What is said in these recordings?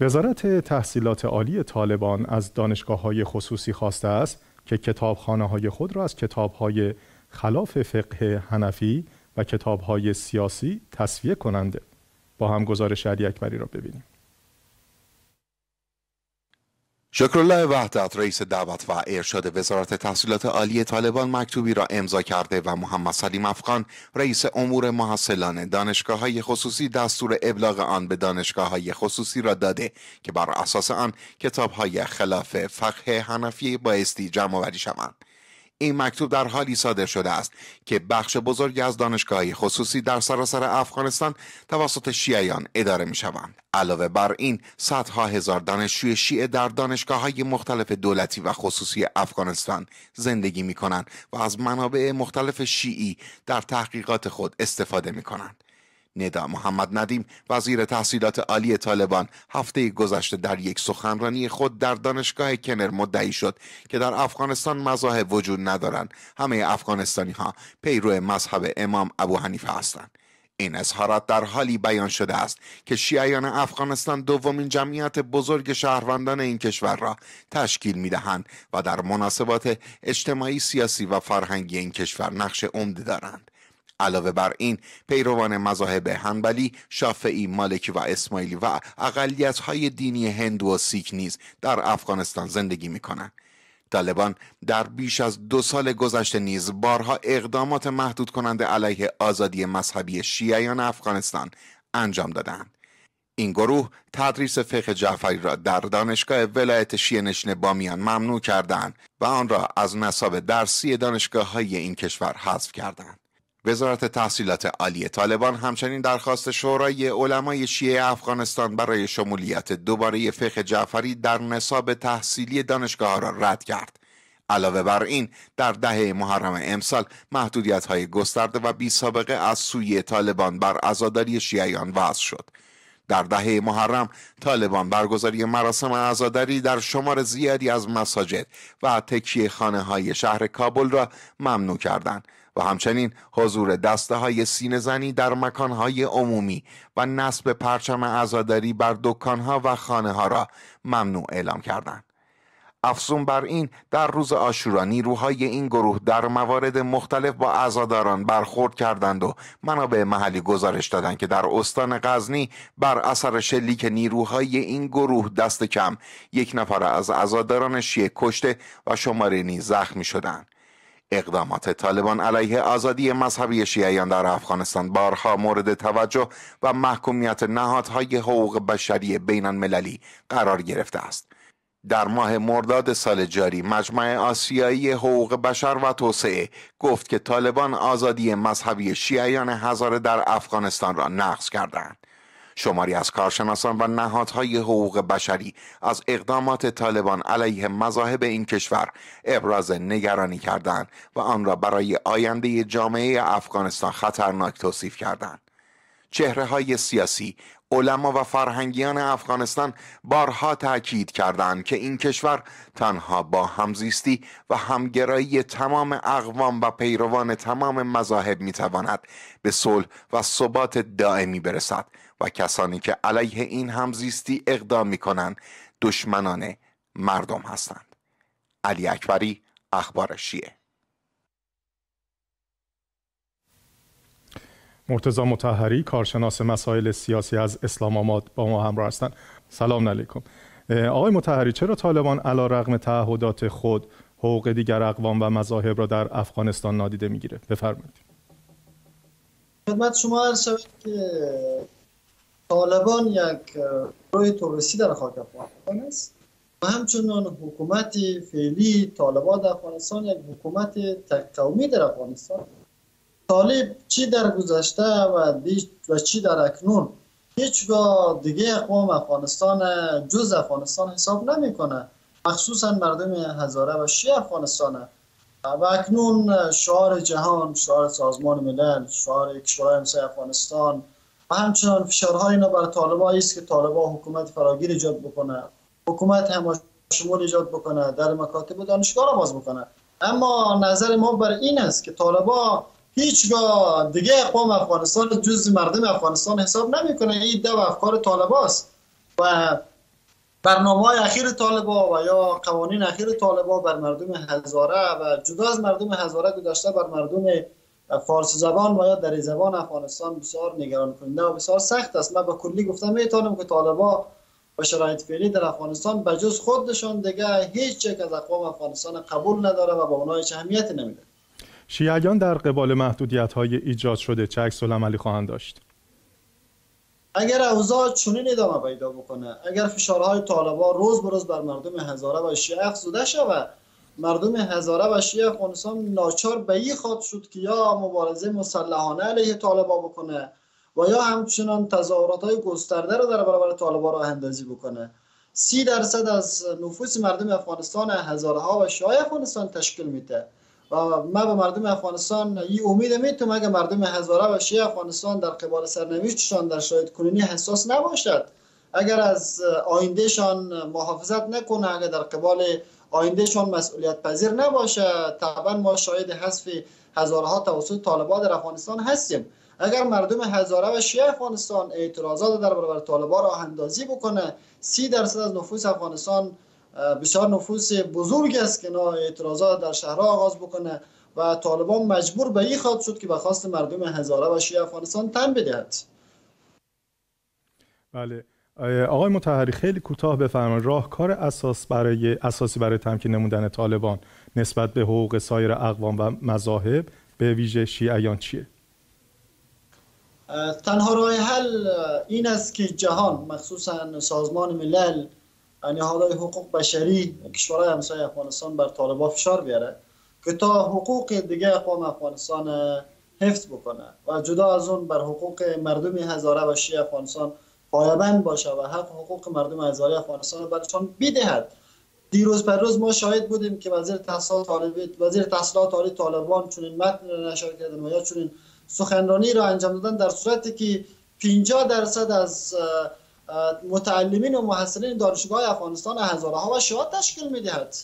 وزارت تحصیلات عالی طالبان از دانشگاه های خصوصی خواسته است که کتابخانه های خود را از کتاب های خلاف فقه هنفی و کتاب های سیاسی تصویه کننده با هم گزارش علی اکبری را ببینیم. شکرالله وحدت رئیس دعوت و ارشاد وزارت تحصیلات عالی طالبان مکتوبی را امضا کرده و محمد سلیم افغان رئیس امور محصلان دانشگاه های خصوصی دستور ابلاغ آن به دانشگاه های خصوصی را داده که بر اساس آن کتاب های خلاف فقه حنفی بایستی جمع آوری شوند. این مکتوب در حالی صادر شده است که بخش بزرگی از دانشگاه خصوصی در سراسر افغانستان توسط شیعیان اداره می شوند. علاوه بر این صدها هزار دانشجوی شیعه در دانشگاه های مختلف دولتی و خصوصی افغانستان زندگی می کنند و از منابع مختلف شیعی در تحقیقات خود استفاده می کنند. ندا محمد ندیم وزیر تحصیلات عالی طالبان هفته گذشته در یک سخنرانی خود در دانشگاه کنر مدعی شد که در افغانستان مذاهب وجود ندارند. همه افغانستانی ها پیرو مذهب امام ابو حنیفه هستند. این اظهارات در حالی بیان شده است که شیعیان افغانستان دومین جمعیت بزرگ شهروندان این کشور را تشکیل می دهند و در مناسبات اجتماعی سیاسی و فرهنگی این کشور نقش عمده دارند. علاوه بر این پیروان مذاهب هنبلی، شافعی، مالکی و اسماعیلی و اقلیت های دینی هندو و سیک نیز در افغانستان زندگی می کنند. طالبان در بیش از دو سال گذشته نیز بارها اقدامات محدود کننده علیه آزادی مذهبی شیعیان افغانستان انجام دادند. این گروه تدریس فقه جعفری را در دانشگاه ولایت شیعه نشین بامیان ممنوع کردند و آن را از نصاب درسی دانشگاه های این کشور حذف کردند. وزارت تحصیلات عالی طالبان همچنین درخواست شورای علمای شیعه افغانستان برای شمولیت دوباره فقه جعفری در نصاب تحصیلی دانشگاه را رد کرد. علاوه بر این در دهه محرم امسال محدودیت های گسترده و بی سابقه از سوی طالبان بر عزاداری شیعیان وضع شد. در دهه محرم طالبان برگزاری مراسم عزاداری در شمار زیادی از مساجد و تکیه خانه های شهر کابل را ممنوع کردند و همچنین حضور دسته های سینه زنی در مکان های عمومی و نصب پرچم عزاداری بر دکان ها و خانه ها را ممنوع اعلام کردند. افزون بر این در روز آشورا نیروهای این گروه در موارد مختلف با عزاداران برخورد کردند و منابع محلی گزارش دادند که در استان غزنی بر اثر شلیک نیروهای این گروه دست کم یک نفر از عزاداران شیعه کشته و شماره نیز زخمی شدند اقدامات طالبان علیه آزادی مذهبی شیعیان در افغانستان بارها مورد توجه و محکومیت نهادهای حقوق بشری بین المللی قرار گرفته است. در ماه مرداد سال جاری مجمع آسیایی حقوق بشر و توسعه گفت که طالبان آزادی مذهبی شیعیان هزاره در افغانستان را نقض کردند. شماری از کارشناسان و نهادهای حقوق بشری از اقدامات طالبان علیه مذاهب این کشور ابراز نگرانی کردند و آن را برای آینده جامعه افغانستان خطرناک توصیف کردند. چهره های سیاسی علما و فرهنگیان افغانستان بارها تاکید کردند که این کشور تنها با همزیستی و همگرایی تمام اقوام و پیروان تمام مذاهب می‌تواند به صلح و ثبات دائمی برسد و کسانی که علیه این همزیستی اقدام می کنند دشمنان مردم هستند. علی اکبری اخبار شیعه. مرتزا متحری کارشناس مسائل سیاسی از اسلام آباد با ما همراه هستند. سلام علیکم. آقای متحری چرا طالبان علا رغم تعهدات خود حقوق دیگر اقوام و مذاهب را در افغانستان نادیده می‌گیره؟ بفرمایید. خدمت شما عرض که طالبان یک روی توریستی در خاک افغانستان است و همچنان حکومت فعلی طالبان در افغانستان یک حکومت تک قومی در افغانستان طالب چی در گذشته و, و چی در اکنون هیچگاه دیگه اقوام افغانستان جز افغانستان حساب نمی‌کنه مخصوصا مردم هزاره و شی افغانستان و اکنون شعار جهان شعار سازمان ملل شعار کشورهای همسایه افغانستان و همچنان فشارهای اینا بر طالبان است که طالبان حکومت فراگیر ایجاد بکنه حکومت هم شمول ایجاد بکنه در مکاتب دانشگاه را باز بکنه اما نظر ما بر این است که طالبان هیچگاه دیگه اقوام افغانستان جز مردم افغانستان حساب نمی‌کنه. این دو افکار طالباست و برنامه های اخیر طالبا و یا قوانین اخیر طالبا بر مردم هزاره و جدا از مردم هزاره گذشته بر مردم فارسی زبان و یا در زبان افغانستان بسیار نگران کننده و بسیار سخت است. من به کلی گفتم می‌تونم که طالبا با شرایط فعلی در افغانستان بجز خودشان دیگه هیچ یک از اقوام افغانستان قبول نداره و با اونها هیچ اهمیتی نمیده شیعیان در قبال محدودیت های ایجاد شده چه عکس عملی خواهند داشت؟ اگر اوضاع چنین ادامه پیدا بکنه اگر فشارهای طالبا روز به روز بر مردم هزاره و شیعه افزوده شود مردم هزاره و شیعه افغانستان ناچار به این خواهد شد که یا مبارزه مسلحانه علیه طالبا بکنه و یا همچنان تظاهرات های گسترده رو در برابر طالبا راه اندازی بکنه. سی درصد از نفوس مردم افغانستان هزاره ها و شیعه افغانستان تشکیل میده. ما به مردم افغانستان این امید می‌تونم اگر مردم هزاره و شیعه افغانستان در قبال سرنوشتشان در شاید کنونی حساس نباشد؟ اگر از آیندهشان محافظت نکنه اگر در قبال آیندهشان مسئولیت پذیر نباشه طبعا ما شاید حذف هزارها توسط طالبان در افغانستان هستیم. اگر مردم هزاره و شیعه افغانستان اعتراضات در برابر طالبان را اندازی بکنه سی درصد از نفوس افغانستان بسیار نفوس بزرگ است که نا اعتراضات در شهرها آغاز بکنه و طالبان مجبور به این خواهد شد که به خواست مردم هزاره و شیعه افغانستان تن بدهد. بله. آقای متحری خیلی کوتاه بفرمایید. راهکار اساس برای اساسی برای تمکین نمودن طالبان نسبت به حقوق سایر اقوام و مذاهب به ویژه شیعیان چیه؟ تنها راه حل این است که جهان مخصوصا سازمان ملل نهادهای حقوق بشری کشورهای همسایه افغانستان بر طالبان فشار بیاره که تا حقوق دیگه اقوام افغانستان حفظ بکنه و جدا از اون بر حقوق مردم هزاره و شیعه افغانستان پایبند باشه و حق حقوق مردم هزاره افغانستان برشان بیدهد دیروز پر روز ما شاهد بودیم که وزیر تحصیلات طالبان وزیر تحصیلات عالی طالبان چون متن نشر کردن و یا چون سخنرانی را انجام دادن در صورتی که 50 درصد از متعلمین و محصلین دانشگاه افغانستان هزاره ها و شهاد تشکیل می‌دهد.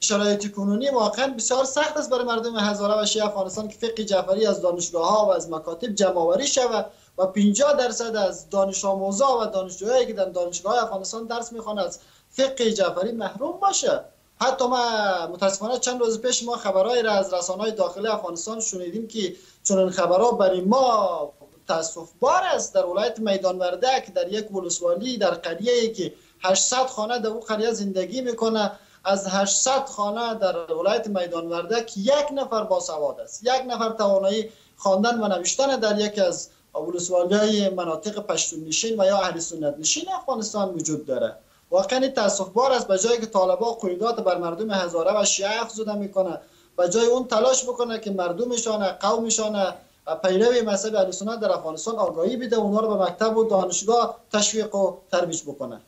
شرایط کنونی واقعا بسیار سخت است برای مردم هزاره و شیعه افغانستان که فقه جعفری از دانشگاه ها و از مکاتب جمع آوری شود و 50 درصد از دانش آموزا و دانشجوهایی که در دانشگاه افغانستان درس می‌خوانند از فقه جعفری محروم باشه. حتی ما متاسفانه چند روز پیش ما خبرهایی را از رسانه‌های داخلی افغانستان شنیدیم که چون خبرها برای ما تاسف. بار است در ولایت میدان وردک در یک ولسوالی در قریه که 800 خانه در اون قریه زندگی می‌کنه از 800 خانه در ولایت میدان وردک یک نفر با سواد است. یک نفر توانایی خواندن و نوشتن در یک از ولسوالی های مناطق پشتون نشین و یا اهل سنت نشین افغانستان وجود داره. واقعا تاسف بار است به جایی که طالبا قیودات بر مردم هزاره و شیعه افزوده می‌کنه به جای اون تلاش بکنه که مردمشان قومشان پیروی مذهب اهل سنت در افغانستان آگاهی بده اونها رو به مکتب و دانشگاه تشویق و ترویج بکنه.